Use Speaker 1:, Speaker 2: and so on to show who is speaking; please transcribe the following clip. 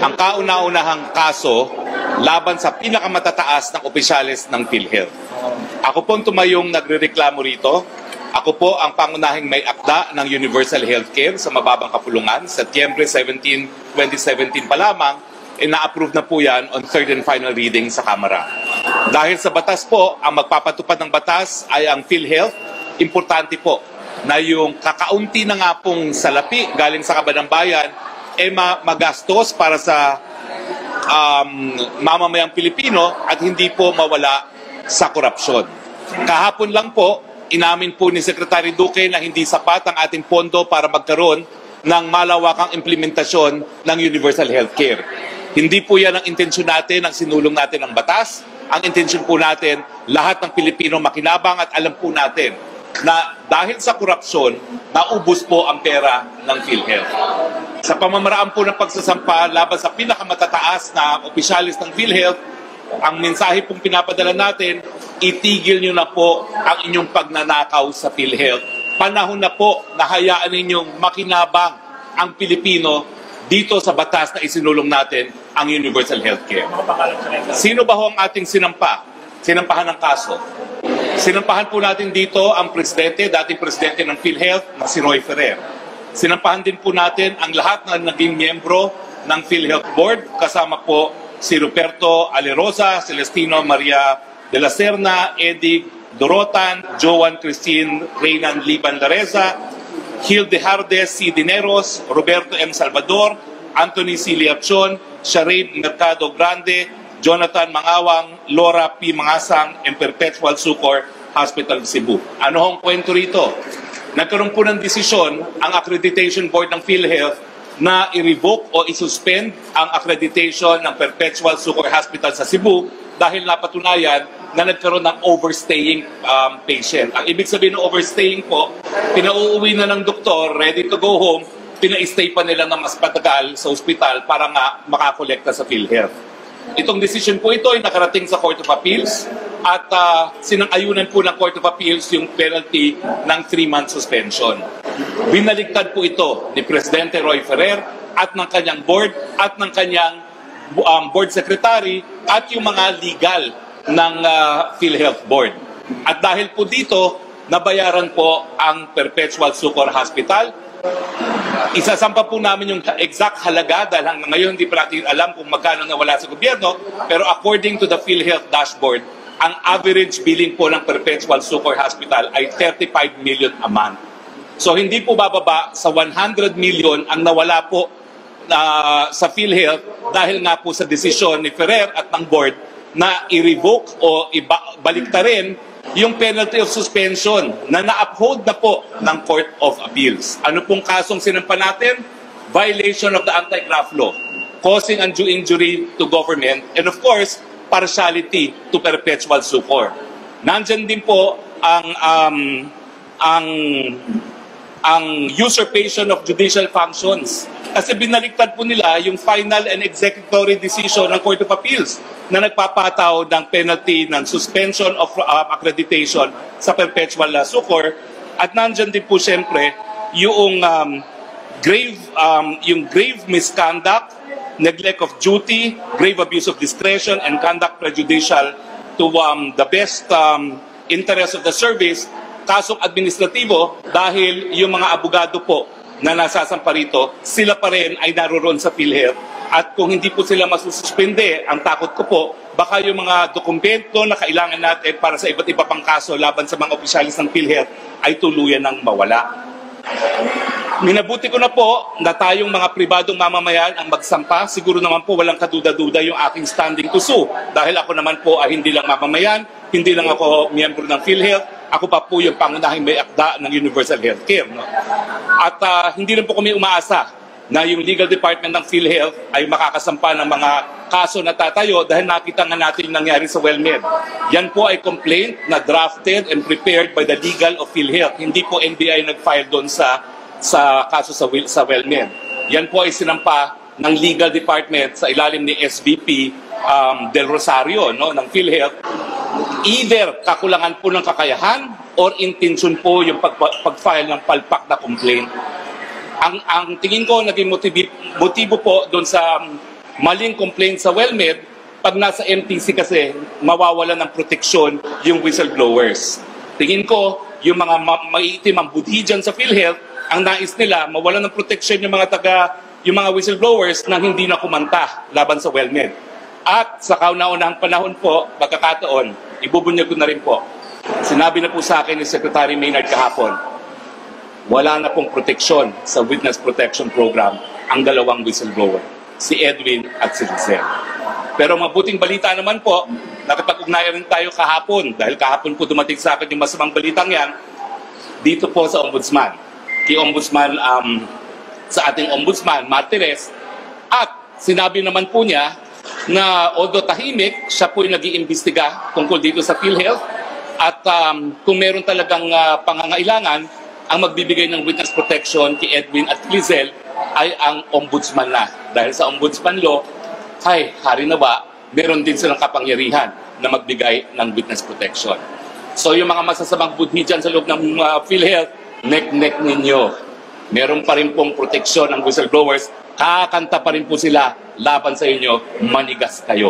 Speaker 1: ang kauna-unahang kaso laban sa pinakamatataas ng opisyalis ng PhilHealth. Ako po ang tumayong nagrereklamo rito. Ako po ang pangunahing may akda ng Universal Healthcare sa mababang kapulungan. Setyembre 17, 2017 pa lamang, ina-approve na po yan on third and final reading sa Kamara. Dahil sa batas po, ang magpapatupad ng batas ay ang PhilHealth. Importante po na yung kakaunti na nga pong salapi galing sa kabanang bayan eh ma- magastos para sa um, mamamayang Pilipino at hindi po mawala sa korupsyon. Kahapon lang po, inamin po ni Secretary Duque na hindi sapat ang ating pondo para magkaroon ng malawakang implementasyon ng universal healthcare. Hindi po yan ang intensyon natin, ang sinulong natin ng batas. Ang intensyon po natin, lahat ng Pilipino makinabang at alam po natin na dahil sa korupsyon, naubos po ang pera ng PhilHealth. Sa pamamaraan po ng pagsasampa laban sa pinakamatataas na opisyalis ng PhilHealth, ang mensahe pong pinapadala natin, itigil nyo na po ang inyong pagnanakaw sa PhilHealth. Panahon na po na hayaan ninyong makinabang ang Pilipino dito sa batas na isinulong natin ang Universal Healthcare. Sino ba ho ang ating sinampa? Sinampahan ng kaso? Sinampahan po natin dito ang presidente, dating presidente ng PhilHealth, na si Roy Ferrer. Sinampahan din po natin ang lahat na naging miyembro ng PhilHealth Board, kasama po si Ruperto Alerosa, Celestino Maria de la Serna, Eddie Dorotan, Joan Christine Reynan Liban Lareza, Hilde Hardes C. Dineros, Roberto M. Salvador, Anthony C. Liapchon, Sharib Mercado Grande, Jonathan Mangawang, Laura P. Mangasang, and Perpetual Sucor Hospital Cebu. Ano hong kwento rito? Nagkaroon po ng desisyon ang Accreditation Board ng PhilHealth na i-revoke o i-suspend ang accreditation ng Perpetual Sucor Hospital sa Cebu dahil napatunayan na nagkaroon ng overstaying um, patient. Ang ibig sabihin ng overstaying po, pinauuwi na ng doktor, ready to go home, pina-stay pa nila ng mas patagal sa ospital para nga makakolekta sa PhilHealth. Itong decision po ito ay nakarating sa Court of Appeals at uh, sinang-ayunan po ng Court of Appeals yung penalty ng 3-month suspension. Binaligtad po ito ni Presidente Roy Ferrer at ng kanyang board at ng kanyang um, board secretary at yung mga legal ng uh, PhilHealth Board. At dahil po dito, nabayaran po ang Perpetual Sucor Hospital Isasampa po namin yung exact halaga dahil ngayon hindi pa natin alam kung magkano nawala sa gobyerno. Pero according to the PhilHealth dashboard, ang average billing po ng Perpetual Sucor Hospital ay 35 million a month. So hindi po bababa sa 100 million ang nawala po uh, sa PhilHealth dahil nga po sa desisyon ni Ferrer at ng board na i-revoke o ibaliktarin yung penalty of suspension na na-uphold na po ng Court of Appeals. Ano pong kasong sinampa natin? Violation of the anti-graft law, causing undue injury to government, and of course, partiality to perpetual succor. Nandyan din po ang um, ang ang usurpation of judicial functions. Kasi binaliktad po nila yung final and executory decision ng Court of Appeals na nagpapataw ng penalty ng suspension of uh, accreditation sa perpetual uh, succor. At nandyan din po siyempre yung um, grave um, yung grave misconduct, neglect of duty, grave abuse of discretion, and conduct prejudicial to um, the best um, interest of the service kasong administratibo dahil yung mga abogado po na nasasampa rito, sila pa rin ay naroon sa PhilHealth. At kung hindi po sila masususpende, ang takot ko po, baka yung mga dokumento na kailangan natin para sa iba't iba pang kaso laban sa mga opisyalis ng PhilHealth ay tuluyan ng mawala. Minabuti ko na po na tayong mga pribadong mamamayan ang magsampa. Siguro naman po walang kaduda-duda yung aking standing to sue. Dahil ako naman po ay hindi lang mamamayan, hindi lang ako miyembro ng PhilHealth, ako pa po yung pangunahing may akda ng Universal Healthcare. No? At uh, hindi rin po kami umaasa na yung legal department ng PhilHealth ay makakasampa ng mga kaso na tatayo dahil nakita nga natin yung nangyari sa WellMed. Yan po ay complaint na drafted and prepared by the legal of PhilHealth. Hindi po NBI nag-file doon sa sa kaso sa, sa WellMed. Yan po ay sinampa ng legal department sa ilalim ni SVP um, Del Rosario no, ng PhilHealth either kakulangan po ng kakayahan or intention po yung pag, pag-file ng palpak na complaint. Ang, ang tingin ko naging motibo, motibo po doon sa maling complaint sa WellMed, pag nasa MTC kasi, mawawala ng proteksyon yung whistleblowers. Tingin ko, yung mga ma- maiitim ang budhi dyan sa PhilHealth, ang nais nila, mawala ng proteksyon yung mga taga, yung mga whistleblowers na hindi na kumanta laban sa WellMed. At sa kauna-unahang panahon po, pagkakataon, ibubunyag ko na rin po. Sinabi na po sa akin ni Secretary Maynard kahapon, wala na pong proteksyon sa Witness Protection Program ang dalawang whistleblower, si Edwin at si Giselle. Pero mabuting balita naman po, nakipag-ugnayan rin tayo kahapon, dahil kahapon po dumating sa akin yung masamang balitang yan, dito po sa Ombudsman. Kay Ombudsman, um, sa ating Ombudsman, Martires, at sinabi naman po niya na although tahimik, siya po yung nag iimbestiga tungkol dito sa PhilHealth at um, kung meron talagang uh, pangangailangan, ang magbibigay ng witness protection kay Edwin at Lizelle ay ang ombudsman na. Dahil sa ombudsman law, ay, hari na ba, meron din silang kapangyarihan na magbigay ng witness protection. So yung mga masasamang budhi dyan sa loob ng uh, PhilHealth, neck-neck ninyo. Meron pa rin pong proteksyon ng whistleblowers. Kakanta pa rin po sila laban sa inyo, manigas kayo.